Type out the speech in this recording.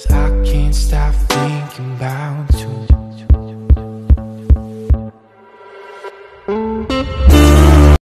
Cause I can't stop thinking about you.